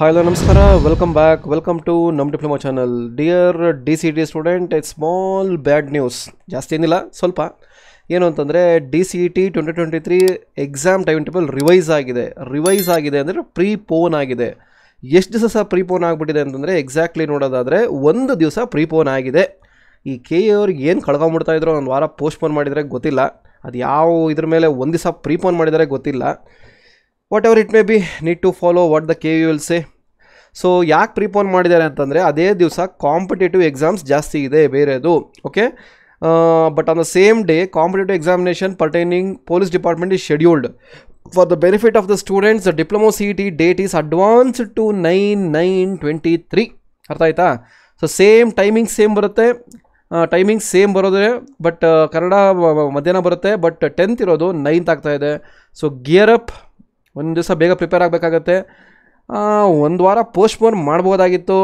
Hi hello ನಮಸ್ಕಾರ. Welcome back welcome to ನಮ್ಮ diploma channel dear D C T student it small bad news ಜಾಸ್ತಿ ಏನಿಲ್ಲ, ಸ್ವಲ್ಪ. ಏನು ಅಂತಂದರೆ D C T twenty twenty three exam time table revise ಆಗಿದೆ. Revise ಆಗಿದೆ ಅಂದರೆ ಪ್ರೀ ಪೋನ್ ಆಗಿದೆ. ಎಷ್ಟು ದಿವಸ ಸಹ ಪ್ರೀಪೋನ್ ಆಗಿಬಿಟ್ಟಿದೆ ಅಂತಂದರೆ ಎಕ್ಸಾಕ್ಟ್ಲಿ ನೋಡೋದಾದರೆ, ಒಂದು ದಿವಸ ಪ್ರೀಪೋನ್ ಆಗಿದೆ. ಈ ಕೆ ಎ ಅವ್ರಿಗೆ ಏನು ಕಳ್ಕೊಂಬಿಡ್ತಾ ಇದ್ರು? ಒಂದು ವಾರ ಪೋಸ್ಟ್ಪೋನ್ ಮಾಡಿದರೆ ಗೊತ್ತಿಲ್ಲ. ಅದು ಯಾವ ಇದ್ರ ಮೇಲೆ ಒಂದು ದಿವಸ ಪ್ರೀಪೋನ್ ಮಾಡಿದರೆ ಗೊತ್ತಿಲ್ಲ. Whatever it may be need to follow what the K U will say so ಯಾಕೆ ಪ್ರಿಪೋನ್ ಮಾಡಿದ್ದಾರೆ ಅಂತಂದರೆ, ಅದೇ ದಿವಸ ಕಾಂಪಿಟೇಟಿವ್ ಎಕ್ಸಾಮ್ಸ್ ಜಾಸ್ತಿ ಇದೆ ಬೇರೆದು okay but on the same day competitive examination pertaining police department is scheduled for the benefit of the students the diploma C T date is advance to nine nine twenty three ಅರ್ಥ ಆಯ್ತಾ? So same timing same ಬರುತ್ತೆ. Timings same ಬರೋದ್ರೆ but Kannada ಮಧ್ಯಾಹ್ನ ಬರುತ್ತೆ but tenth ಇರೋದು ninth ಆಗ್ತಾಯಿದೆ so gear up ಒಂದು ದಿವಸ ಬೇಗ ಪ್ರಿಪೇರ್ ಆಗಬೇಕಾಗತ್ತೆ. ಒಂದು ವಾರ ಪೋಸ್ಟ್ಪೋನ್ ಮಾಡ್ಬೋದಾಗಿತ್ತು.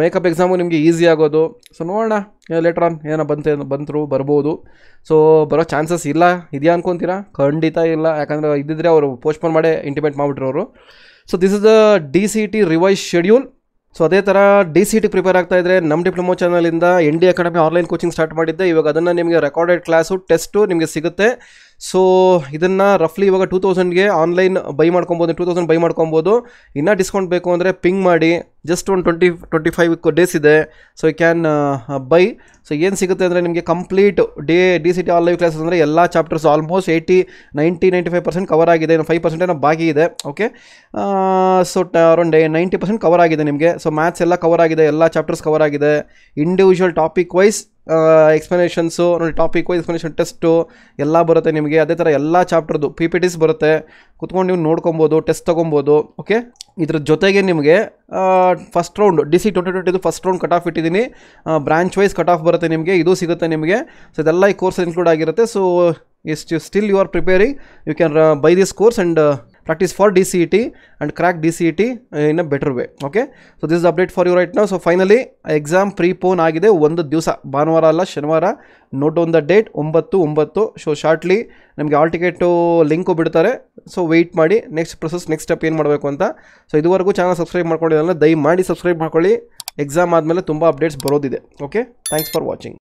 ಮೇಕಪ್ ಎಕ್ಸಾಮು ನಿಮಗೆ ಈಸಿ ಆಗೋದು. ಸೊ ನೋಡೋಣ. ಲೇಟರ್ ಆನ್ ಏನೋ ಬಂತೆ, ಬಂತರು, ಬರ್ಬೋದು. ಸೊ ಬರೋ ಚಾನ್ಸಸ್ ಇಲ್ಲ. ಇದೆಯಾ ಅನ್ಕೊಂತೀರಾ? ಖಂಡಿತ ಇಲ್ಲ. ಯಾಕಂದರೆ ಇದ್ದಿದ್ರೆ ಅವರು ಪೋಸ್ಟ್ಪೋನ್ ಮಾಡೇ ಇಂಟಿಮೇಟ್ ಮಾಡಿಬಿಟ್ರು ಅವರು. So this is the D C T revise schedule so ಅದೇ ಥರ ಡಿ ಸಿ ಟಿ ಪ್ರಿಪೇರ್ ಆಗ್ತಾ ಇದ್ರೆ ನಮ್ಮ diploma ಚಾನಲಿಂದ N D academy online coaching start ಮಾಡಿದ್ದೆ. ಇವಾಗ ಅದನ್ನು ನಿಮಗೆ ರೆಕಾರ್ಡೆಡ್ ಕ್ಲಾಸು ಟೆಸ್ಟು ನಿಮಗೆ ಸಿಗುತ್ತೆ. ಸೊ ಇದನ್ನು ರಫ್ಲಿ ಇವಾಗ ಟೂ ತೌಸಂಡ್ಗೆ ಆನ್ಲೈನ್ ಬೈ ಮಾಡ್ಕೊಬೋದು ಟೂ ತೌಸಂಡ್ ಬೈ ಮಾಡ್ಕೊಬೋದು. ಇನ್ನೂ ಡಿಸ್ಕೌಂಟ್ ಬೇಕು ಅಂದರೆ ಪಿಂಗ್ ಮಾಡಿ ಜಸ್ಟ್ ಒಂದು ಟ್ವೆಂಟಿ ಟ್ವೆಂಟಿ ಫೈವ್ ಡೇಸ್ ಇದೆ so you can buy so ಏನು ಸಿಗುತ್ತೆ ಅಂದರೆ ನಿಮಗೆ complete day D C T online classes ಅಂದರೆ ಎಲ್ಲ chapters almost eighty ninety ninety five percent cover ಆಗಿದೆ. ಇನ್ನು ಫೈವ್ ಪರ್ಸೆಂಟ್ ಏನೋ ಬಾಕಿ ಇದೆ. Okay so around ninety percent cover ಆಗಿದೆ ನಿಮಗೆ. ಸೊ ಮ್ಯಾಥ್ಸ್ ಎಲ್ಲ ಕವರ್ ಆಗಿದೆ, ಎಲ್ಲ ಚಾಪ್ಟರ್ಸ್ ಕವರ್ ಆಗಿದೆ. ಇಂಡಿವಿಜುವಲ್ ಟಾಪಿಕ್ ವೈಸ್ ಎಕ್ಸ್ಪ್ಲನೇಷನ್ಸು ನೋಡಿ ಟಾಪಿಕ್ ವೈಸ್ ಎಕ್ಸ್ಪ್ಲನೇಷನ್ ಟೆಸ್ಟು ಎಲ್ಲ ಬರುತ್ತೆ ನಿಮಗೆ. ಅದೇ ಥರ ಎಲ್ಲ ಚಾಪ್ಟರ್ದು ಪಿ ಪಿ ಟಿಸ್ ಬರುತ್ತೆ. ಕುತ್ಕೊಂಡು ನೀವು ನೋಡ್ಕೊಬೋದು ಟೆಸ್ಟ್ ತೊಗೊಬೋದು ಓಕೆ ಇದ್ರ ಜೊತೆಗೆ ನಿಮಗೆ first round D C twenty ಟ್ವೆಂಟಿದು first round cut off ಇಟ್ಟಿದ್ದೀನಿ ಬ್ರಾಂಚ್ ವೈಸ್ ಕಟ್ ಆಫ್ ಬರುತ್ತೆ ನಿಮಗೆ, ಇದು ಸಿಗುತ್ತೆ ನಿಮಗೆ. ಸೊ ಇದೆಲ್ಲ ಈ ಕೋರ್ಸ್ ಇನ್ಕ್ಲೂಡ್ ಆಗಿರುತ್ತೆ. So you still you are preparing you can buy this course and C E T and crack D C E T in a better way okay so this update for you right ನಾವು so finally exam prepone ಆಗಿದೆ. ಒಂದು ದಿವಸ, ಭಾನುವಾರ ಅಲ್ಲ, ಶನಿವಾರ. Note on the date ಒಂಬತ್ತು ಒಂಬತ್ತು. So shortly ನಮಗೆ ಆಲ್ ಟಿಕೆಟು ಲಿಂಕು ಬಿಡ್ತಾರೆ. ಸೊ ವೆಯ್ಟ್ ಮಾಡಿ ನೆಕ್ಸ್ಟ್ ಪ್ರೊಸೆಸ್ ನೆಕ್ಸ್ಟ್ ಸ್ಟೆಪ್ ಏನು ಮಾಡಬೇಕು ಅಂತ. ಸೊ ಇದುವರೆಗೂ ಚಾನಲ್ ಸಬ್ಸ್ಕ್ರೈಬ್ ಮಾಡ್ಕೊಂಡಿದ್ದಲ್ಲ ದಯಮಾಡಿ ಸಬ್ಸ್ಕ್ರೈಬ್ ಮಾಡ್ಕೊಳ್ಳಿ. ಎಕ್ಸಾಮ್ ಆದಮೇಲೆ ತುಂಬ ಅಪ್ಡೇಟ್ಸ್ ಬರೋದಿದೆ ಓಕೆ ಥ್ಯಾಂಕ್ಸ್ ಫಾರ್ ವಾಚಿಂಗ್